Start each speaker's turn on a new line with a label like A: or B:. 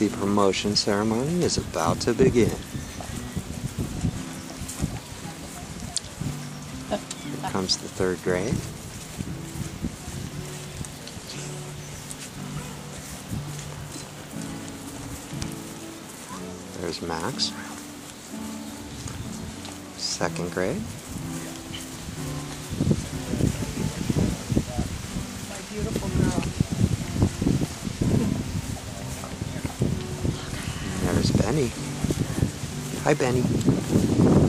A: The promotion ceremony is about to begin. Here comes the third grade. There's Max. Second grade. Benny. Hi, Benny.